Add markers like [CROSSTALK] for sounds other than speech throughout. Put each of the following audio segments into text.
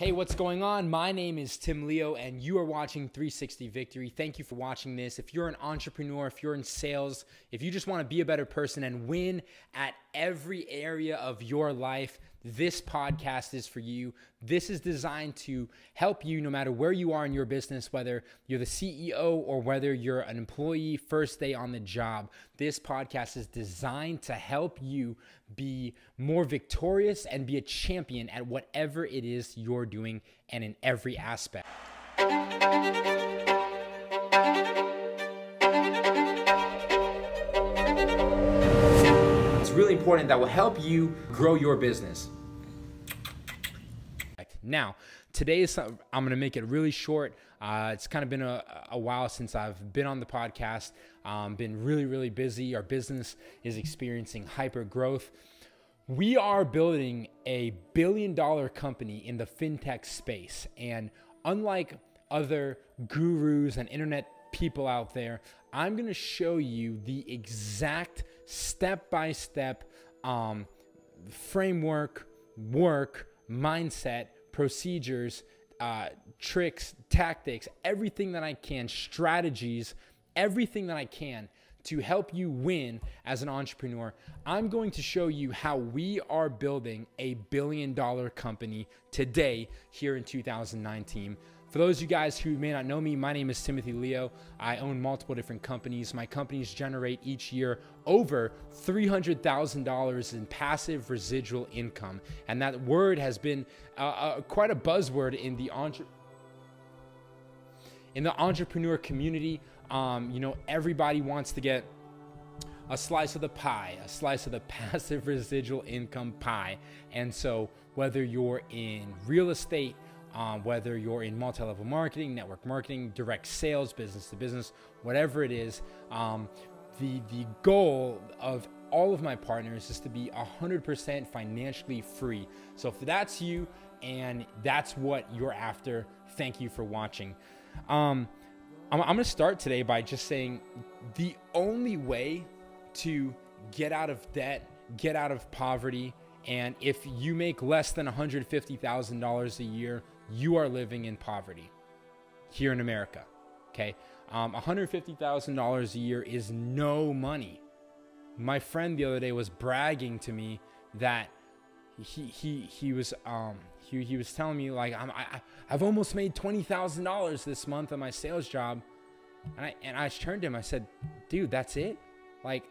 Hey, what's going on? My name is Tim Leow, and you are watching 360 Victory. Thank you for watching this. If you're an entrepreneur, if you're in sales, if you just want to be a better person and win at every area of your life, this podcast is for you. This is designed to help you no matter where you are in your business, whether you're the CEO or whether you're an employee first day on the job. This podcast is designed to help you be more victorious and be a champion at whatever it is you're doing and in every aspect. It's really important that will help you grow your business. Now, today is I'm going to make it really short. Uh, it's kind of been a, a, while since I've been on the podcast. Um, been really, really busy. Our business is experiencing hyper growth. We are building a billion dollar company in the fintech space. And unlike other gurus and internet people out there, I'm going to show you the exact step by step framework, work, mindset, procedures, uh, tricks, tactics, everything that I can, strategies, everything that I can to help you win as an entrepreneur. I'm going to show you how we are building a billion dollar company today here in 2019. For those of you guys who may not know me, my name is Timothy Leow. I own multiple different companies. My companies generate each year over $300,000 in passive residual income. And that word has been uh, uh, quite a buzzword in the entre- in the entrepreneur community. Um, you know, everybody wants to get a slice of the pie, a slice of the [LAUGHS] passive residual income pie. And so, whether you're in real estate, um, whether you're in multi level marketing, network marketing, direct sales, business to business, whatever it is. Um, the, the goal of all of my partners is to be 100% financially free. So if that's you and that's what you're after, thank you for watching. Um, I'm, I'm going to start today by just saying the only way to get out of debt, get out of poverty, and if you make less than $150,000 a year, you are living in poverty here in America. Okay. Um, $150,000 a year is no money. My friend the other day was bragging to me that he, he, he was, um, he, he was telling me like, I'm, I, I've almost made $20,000 this month on my sales job. And I, and I turned to him, I said, dude, that's it. Like,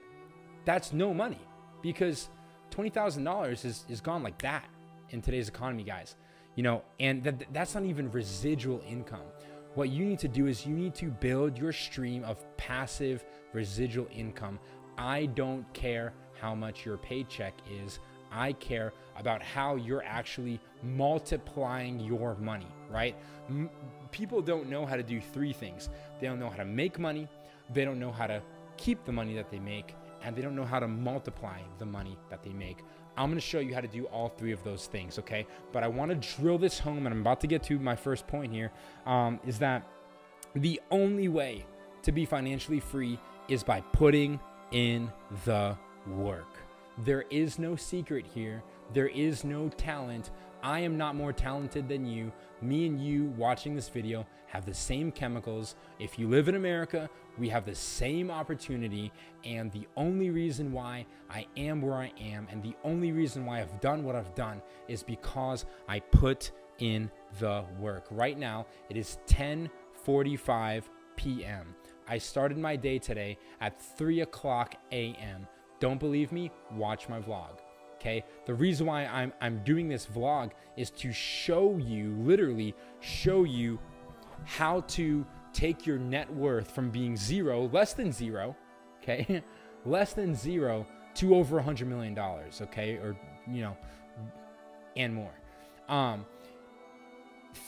that's no money because $20,000 is, is gone like that in today's economy, guys you know, and that, that's not even residual income. What you need to do is you need to build your stream of passive residual income. I don't care how much your paycheck is. I care about how you're actually multiplying your money, right? M- people don't know how to do three things. They don't know how to make money, they don't know how to keep the money that they make, and they don't know how to multiply the money that they make. I'm going to show you how to do all three of those things, okay? But I want to drill this home, and I'm about to get to my first point here. Um, is that the only way to be financially free is by putting in the work. There is no secret here. There is no talent. I am not more talented than you. Me and you watching this video have the same chemicals. If you live in America, we have the same opportunity. And the only reason why I am where I am and the only reason why I've done what I've done is because I put in the work. Right now, it is 10:45 p.m. I started my day today at 3 o'clock a.m. Don't believe me? Watch my vlog. Okay. The reason why I'm, I'm doing this vlog is to show you, literally show you how to take your net worth from being zero, less than zero, okay, [LAUGHS] less than zero to over a hundred million dollars, okay, or you know, and more. Um,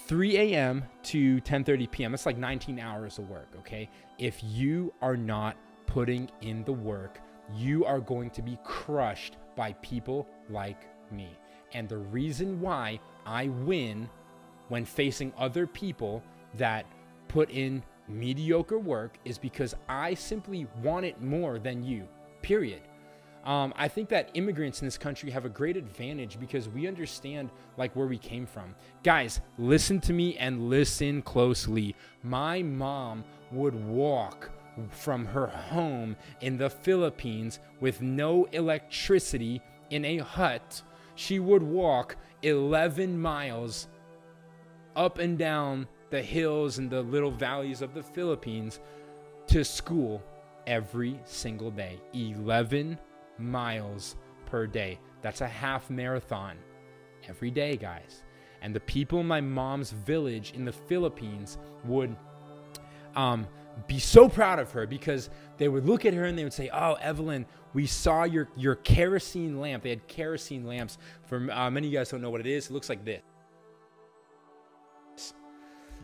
3 a.m. to 10:30 p.m. That's like 19 hours of work, okay? If you are not putting in the work, you are going to be crushed by people like me. And the reason why I win when facing other people that put in mediocre work is because I simply want it more than you, period. um, I think that immigrants in this country have a great advantage because we understand like where we came from. Guys, listen to me and listen closely. My mom would walk from her home in the Philippines with no electricity in a hut. She would walk 11 miles up and down the hills and the little valleys of the Philippines to school every single day. 11 miles per day. That's a half marathon every day, guys. And the people in my mom's village in the Philippines would um, be so proud of her because they would look at her and they would say, "Oh, Evelyn, we saw your your kerosene lamp. They had kerosene lamps. For uh, many of you guys don't know what it is. It looks like this: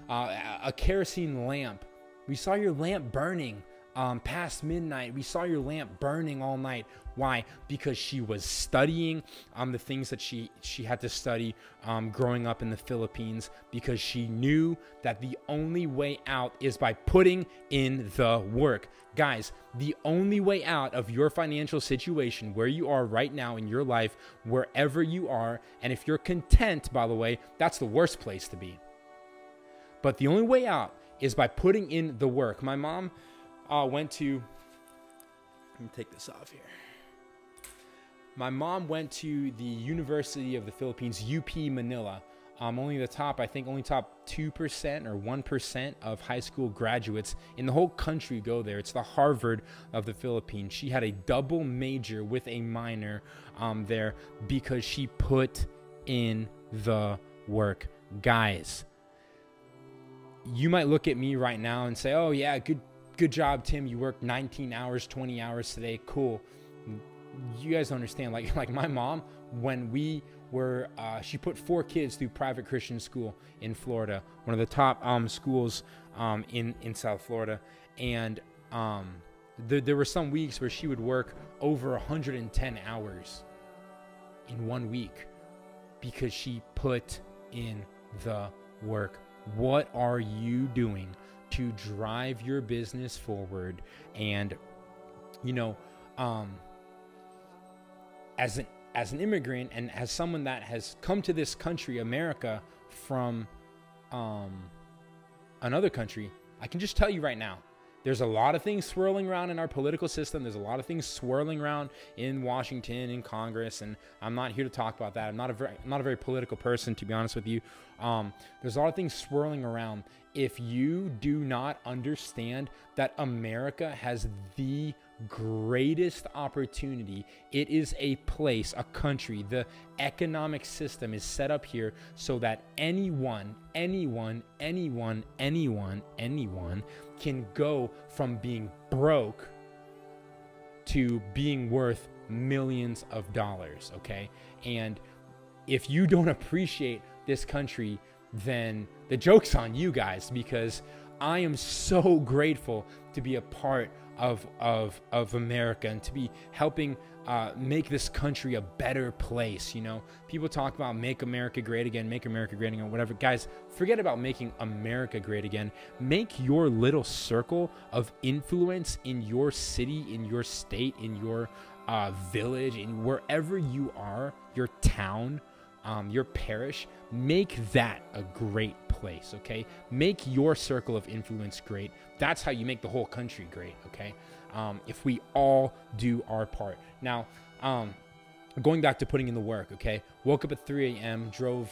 uh, a kerosene lamp. We saw your lamp burning um, past midnight. We saw your lamp burning all night. Why? Because she was studying um, the things that she she had to study um, growing up in the Philippines. Because she knew that the only way out is by putting in the work. Guys, the only way out of your financial situation, where you are right now in your life, wherever you are, and if you're content, by the way, that's the worst place to be. But the only way out is by putting in the work. My mom uh, went to. Let me take this off here. My mom went to the University of the Philippines, UP Manila. Um, only the top, I think, only top 2% or 1% of high school graduates in the whole country go there. It's the Harvard of the Philippines. She had a double major with a minor um, there because she put in the work. Guys, you might look at me right now and say, oh, yeah, good good job, Tim. You worked 19 hours, 20 hours today. Cool. You guys understand, like [LAUGHS] like my mom, when we were, uh, she put four kids through private Christian school in Florida, one of the top um, schools um, in in South Florida, and um, there, there were some weeks where she would work over 110 hours in one week because she put in the work. What are you doing to drive your business forward and you know um as an as an immigrant and as someone that has come to this country america from um another country i can just tell you right now there's a lot of things swirling around in our political system. There's a lot of things swirling around in Washington, in Congress, and I'm not here to talk about that. I'm not a very, I'm not a very political person, to be honest with you. Um, there's a lot of things swirling around. If you do not understand that America has the greatest opportunity. It is a place, a country, the economic system is set up here so that anyone, anyone, anyone, anyone, anyone can go from being broke to being worth millions of dollars, okay? And if you don't appreciate this country, then the joke's on you guys because I am so grateful to be a part of, of, of America and to be helping uh, make this country a better place. You know, people talk about make America great again, make America great again, whatever. Guys, forget about making America great again. Make your little circle of influence in your city, in your state, in your uh, village, in wherever you are, your town, um, your parish, make that a great place, okay? Make your circle of influence great. That's how you make the whole country great, okay? Um, if we all do our part. Now, um, going back to putting in the work, okay? Woke up at 3 a.m., drove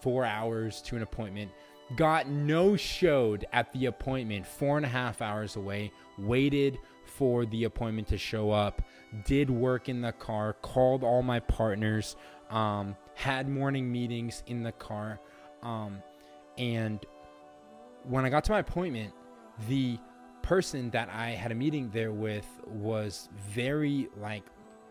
four hours to an appointment, got no showed at the appointment four and a half hours away, waited for the appointment to show up, did work in the car, called all my partners, um, had morning meetings in the car. Um, and when I got to my appointment, the person that I had a meeting there with was very like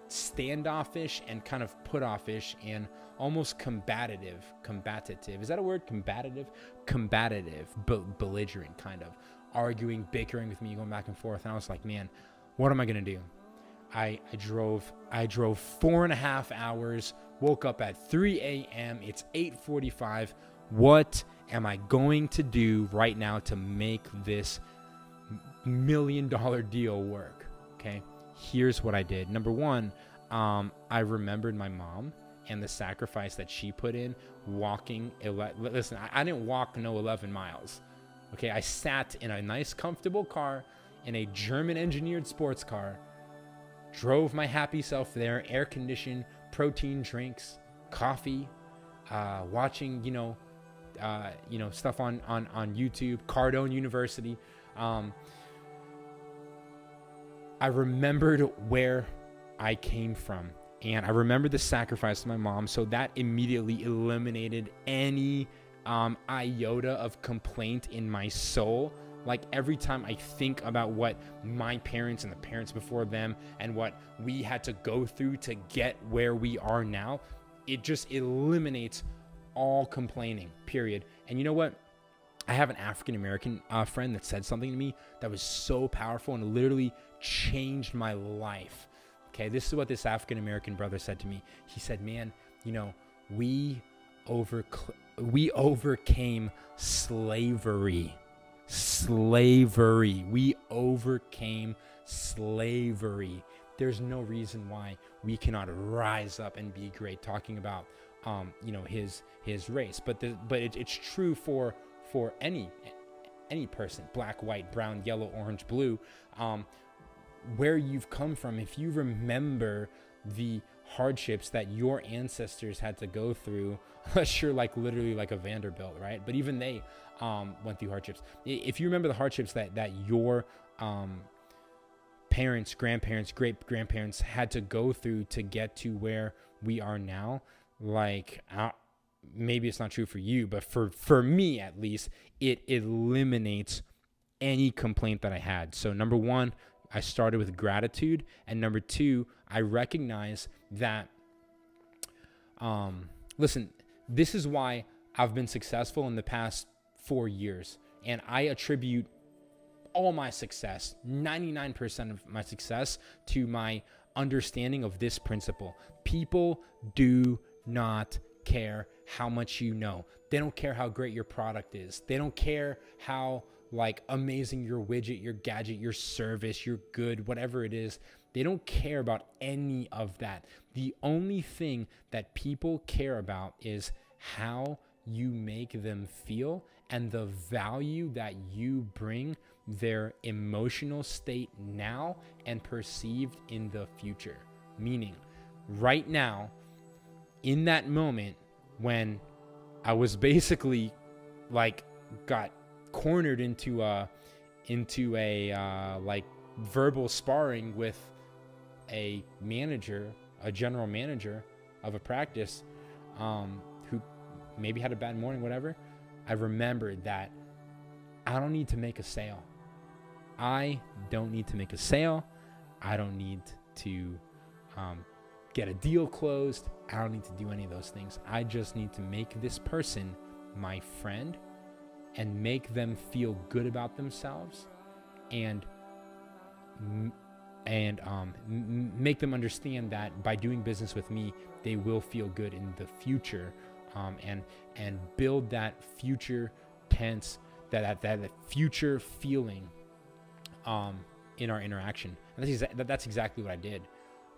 standoffish and kind of put offish and almost combative. Combative. Is that a word? Combative? Combative. Be- belligerent, kind of. Arguing, bickering with me, going back and forth. And I was like, man, what am I going to do? I, I drove I drove four and a half hours, woke up at 3 a.m. It's 8:45. What am I going to do right now to make this million dollar deal work? Okay. here's what I did. Number one, um, I remembered my mom and the sacrifice that she put in walking. Ele- listen, I, I didn't walk no 11 miles. Okay, I sat in a nice, comfortable car in a German engineered sports car, drove my happy self there, air conditioned, protein drinks, coffee, uh, watching, you know, uh, you know, stuff on, on, on YouTube, Cardone University. Um, I remembered where I came from. And I remember the sacrifice of my mom. So that immediately eliminated any um, iota of complaint in my soul. Like every time I think about what my parents and the parents before them and what we had to go through to get where we are now, it just eliminates all complaining, period. And you know what? I have an African American uh, friend that said something to me that was so powerful and literally changed my life. Okay, this is what this African American brother said to me. He said, "Man, you know, we over we overcame slavery. Slavery. We overcame slavery. There's no reason why we cannot rise up and be great." Talking about, um, you know, his his race, but the, but it, it's true for for any any person, black, white, brown, yellow, orange, blue. Um, where you've come from, if you remember the hardships that your ancestors had to go through, [LAUGHS] unless you're like literally like a Vanderbilt, right? But even they um, went through hardships. If you remember the hardships that that your um, parents, grandparents, great grandparents had to go through to get to where we are now, like maybe it's not true for you, but for for me at least, it eliminates any complaint that I had. So number one, I started with gratitude. And number two, I recognize that, um, listen, this is why I've been successful in the past four years. And I attribute all my success, 99% of my success, to my understanding of this principle. People do not care how much you know. They don't care how great your product is. They don't care how like amazing your widget, your gadget, your service, your good, whatever it is. They don't care about any of that. The only thing that people care about is how you make them feel and the value that you bring their emotional state now and perceived in the future. Meaning, right now, in that moment when I was basically like got cornered into a into a uh, like verbal sparring with a manager, a general manager of a practice, um, who maybe had a bad morning, whatever. I remembered that I don't need to make a sale. I don't need to make a sale. I don't need to um, get a deal closed. I don't need to do any of those things. I just need to make this person my friend and make them feel good about themselves and and um, make them understand that by doing business with me they will feel good in the future um, and and build that future tense that that, that future feeling um, in our interaction and that's, exa- that's exactly what I did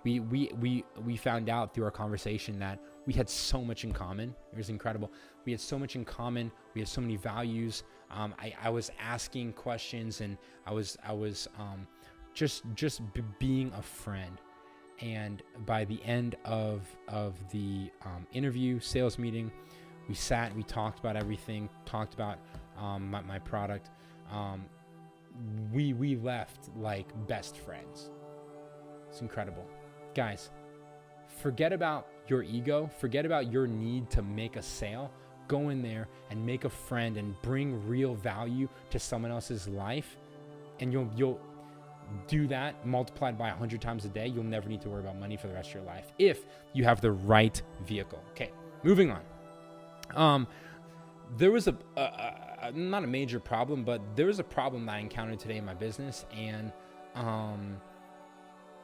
we we we we found out through our conversation that we had so much in common. It was incredible. We had so much in common. We had so many values. Um, I, I was asking questions and I was I was um, just just b- being a friend. And by the end of of the um, interview sales meeting, we sat, we talked about everything, talked about um, my, my, product. Um, we we left like best friends. It's incredible, guys. Forget about your ego, forget about your need to make a sale. Go in there and make a friend and bring real value to someone else's life. And you'll you'll do that multiplied by 100 times a day. You'll never need to worry about money for the rest of your life if you have the right vehicle. Okay, moving on. Um, there was a, a, a not a major problem, but there was a problem that I encountered today in my business, and um,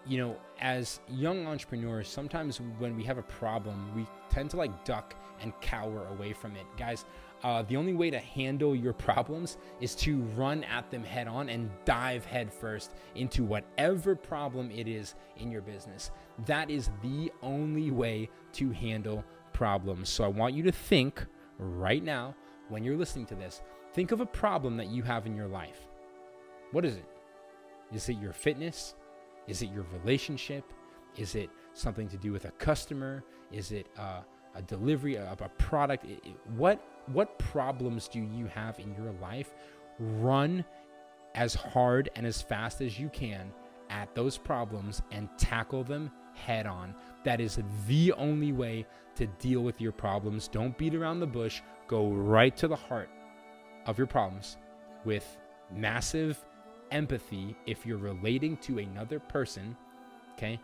you know, as young entrepreneurs, sometimes when we have a problem, we tend to like duck and cower away from it. Guys, uh, the only way to handle your problems is to run at them head on and dive headfirst into whatever problem it is in your business. That is the only way to handle problems. So I want you to think right now when you're listening to this, think of a problem that you have in your life. What is it? Is it your fitness? Is it your relationship? Is it something to do with a customer? Is it uh, a delivery of a product? What what problems do you have in your life? Run as hard and as fast as you can at those problems and tackle them head on. That is the only way to deal with your problems. Don't beat around the bush. Go right to the heart of your problems with massive empathy if you're relating to another person, okay?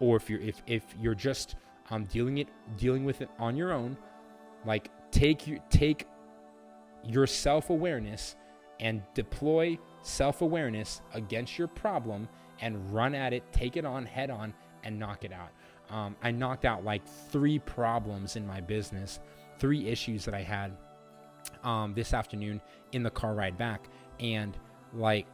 Or if you're if if you're just um dealing it dealing with it on your own, like take your take your self-awareness and deploy self-awareness against your problem and run at it, take it on head on and knock it out. Um, I knocked out like three problems in my business, three issues that I had um, this afternoon in the car ride back. And like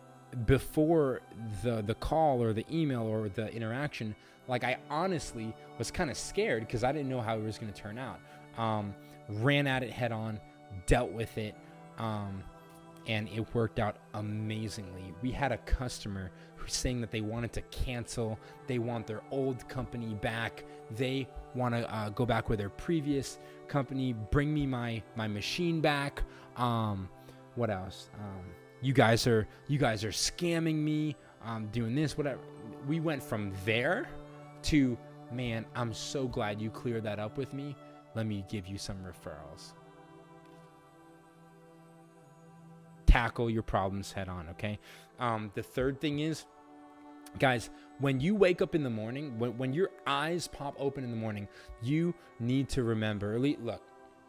before the the call or the email or the interaction, like I honestly was kind of scared because I didn't know how it was going to turn out. Um, ran at it head on, dealt with it, um, and it worked out amazingly. We had a customer who's saying that they wanted to cancel, they want their old company back, they want to uh, go back with their previous company, bring me my my machine back. Um, what else? Um, you guys are you guys are scamming me. I'm doing this, whatever. We went from there to man, I'm so glad you cleared that up with me. Let me give you some referrals. Tackle your problems head on, okay? Um, the third thing is, guys, when you wake up in the morning, when, when your eyes pop open in the morning, you need to remember. Look,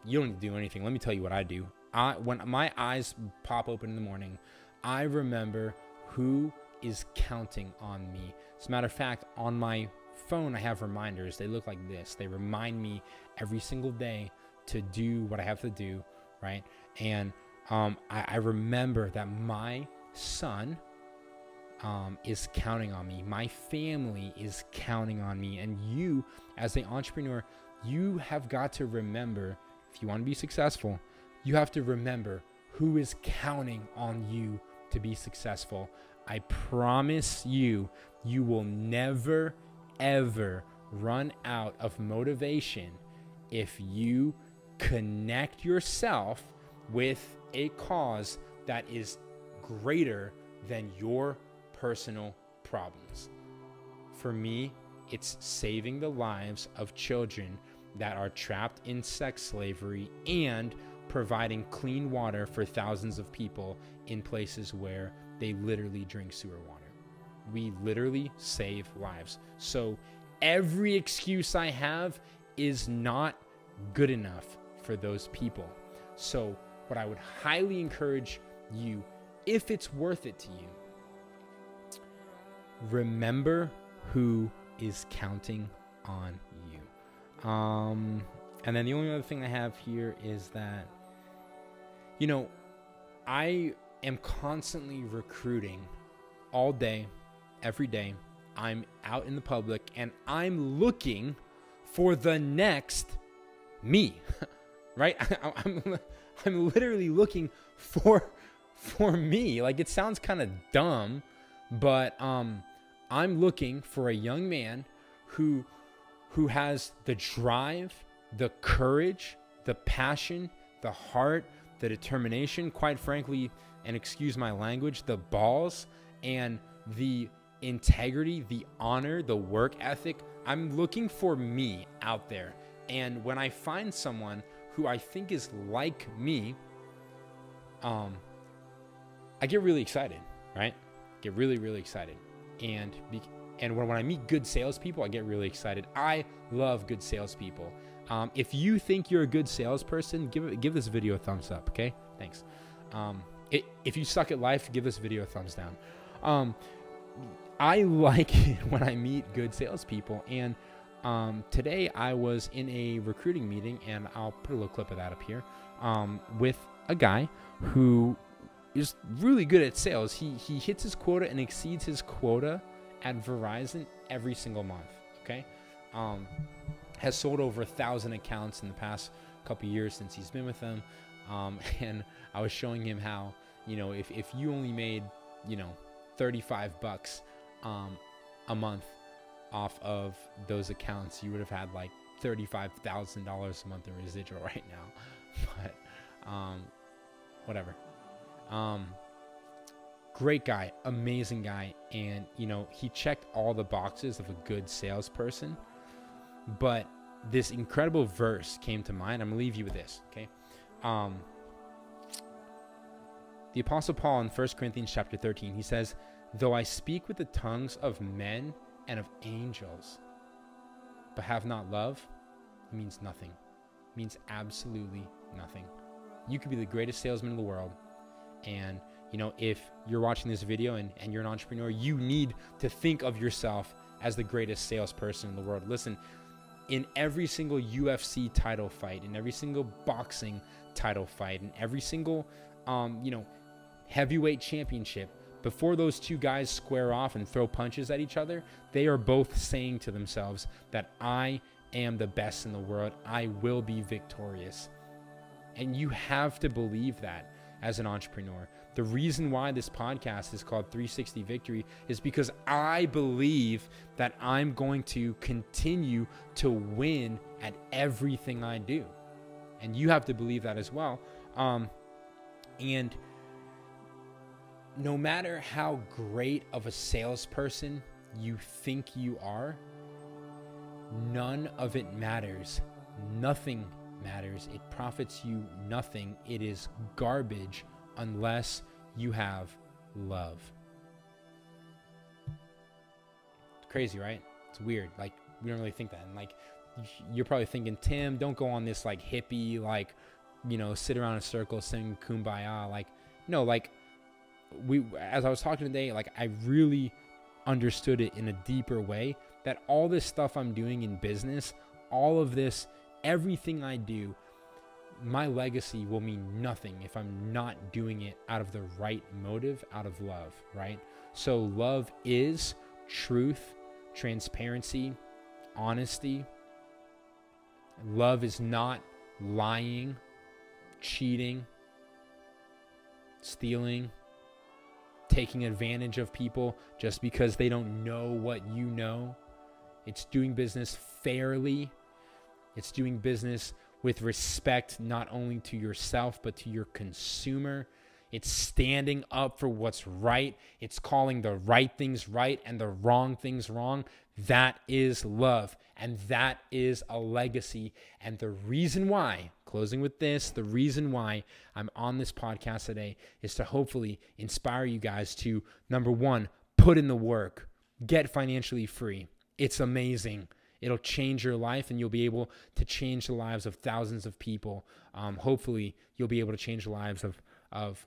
you don't need to do anything. Let me tell you what I do. I when my eyes pop open in the morning, I remember who is counting on me. As a matter of fact, on my phone, I have reminders. They look like this. They remind me every single day to do what I have to do, right? And um, I, I remember that my son um, is counting on me. My family is counting on me. And you, as an entrepreneur, you have got to remember if you want to be successful, you have to remember who is counting on you to be successful. I promise you, you will never, ever run out of motivation if you connect yourself with a cause that is greater than your personal problems. For me, it's saving the lives of children that are trapped in sex slavery and providing clean water for thousands of people in places where they literally drink sewer water. We literally save lives. So every excuse I have is not good enough for those people. So, what I would highly encourage you, if it's worth it to you, remember who is counting on you. Um, and then the only other thing I have here is that, you know, I am constantly recruiting all day, every day. I'm out in the public and I'm looking for the next me, [LAUGHS] right? [LAUGHS] I'm, I'm literally looking for [LAUGHS] for me. Like it sounds kind of dumb, but um, I'm looking for a young man who who has the drive, the courage, the passion, the heart, the determination, quite frankly, and excuse my language, the balls and the integrity, the honor, the work ethic. I'm looking for me out there. And when I find someone who I think is like me, um, I get really excited, right? Get really, really excited. And be, and when, when I meet good salespeople, I get really excited. I love good salespeople. Um, if you think you're a good salesperson, give give this video a thumbs up. Okay, thanks. Um, it, if you suck at life, give this video a thumbs down. Um, I [LAUGHS] like it when I meet good salespeople. And um, today I was in a recruiting meeting, and I'll put a little clip of that up here um, with a guy who is really good at sales. He he hits his quota and exceeds his quota at Verizon every single month. Okay, um, has sold over a thousand accounts in the past couple years since he's been with them. Um, [LAUGHS] and I was showing him how you know if if you only made you know 35 bucks um, a month off of those accounts, you would have had like $35,000 a month in residual [LAUGHS] right now. [LAUGHS] But um, whatever. Um, great guy, amazing guy, and you know he checked all the boxes of a good salesperson. But this incredible verse came to mind. I'm gonna leave you with this, okay? Um, the Apostle Paul in 1 Corinthians chapter 13, he says, "Though I speak with the tongues of men and of angels, but have not love, it means nothing. It means absolutely nothing. You could be the greatest salesman in the world, and you know, if you're watching this video and, and you're an entrepreneur, you need to think of yourself as the greatest salesperson in the world. Listen, in every single UFC title fight, in every single boxing title fight, in every single, um, you know, heavyweight championship, before those two guys square off and throw punches at each other, they are both saying to themselves that I am the best in the world. I will be victorious. And you have to believe that as an entrepreneur. The reason why this podcast is called 360 Victory is because I believe that I'm going to continue to win at everything I do. And you have to believe that as well. Um, and no matter how great of a salesperson you think you are, none of it matters. Nothing matters. It profits you nothing. It is garbage unless you have love. It's crazy, right? It's weird. Like, we don't really think that. And, like, you're probably thinking, Tim, don't go on this, like, hippie, like, you know, sit around a circle, sing kumbaya. Like, no, like, we, as I was talking today, like, I really understood it in a deeper way that all this stuff I'm doing in business, all of this, everything I do, my legacy will mean nothing if I'm not doing it out of the right motive, out of love, right? So, love is truth, transparency, honesty. Love is not lying, cheating, stealing, taking advantage of people just because they don't know what you know. It's doing business fairly. It's doing business with respect not only to yourself but to your consumer. It's standing up for what's right. It's calling the right things right and the wrong things wrong. That is love. And that is a legacy. And the reason why closing with this the reason why I'm on this podcast today is to hopefully inspire you guys to number one, put in the work, get financially free. It's amazing. It'll change your life and you'll be able to change the lives of thousands of people. Um, hopefully, you'll be able to change the lives of, of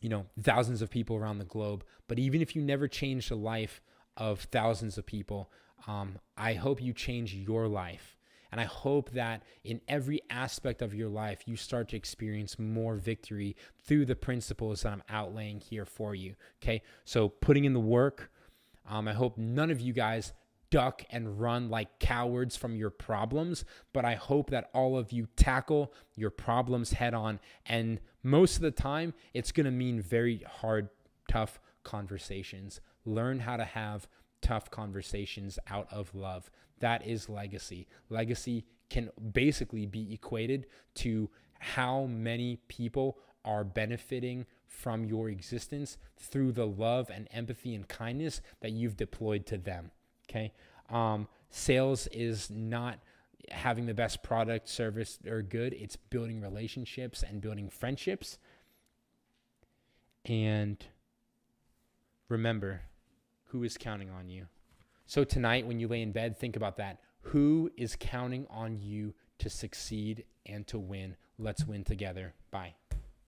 you know, thousands of people around the globe. But even if you never change the life of thousands of people, um, I hope you change your life. And I hope that in every aspect of your life, you start to experience more victory through the principles that I'm outlaying here for you. Okay. So putting in the work. Um, I hope none of you guys duck and run like cowards from your problems, but I hope that all of you tackle your problems head on. And most of the time, it's going to mean very hard, tough conversations. Learn how to have tough conversations out of love. That is legacy. Legacy can basically be equated to how many people are benefiting from your existence through the love and empathy and kindness that you've deployed to them. Okay. Um, sales is not having the best product, service, or good. It's building relationships and building friendships. And remember, who is counting on you. So tonight, when you lay in bed, think about that. Who is counting on you to succeed and to win? Let's win together. Bye.